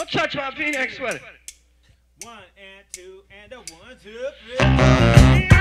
Don't touch my V-neck sweater. One and two and a one, two, three.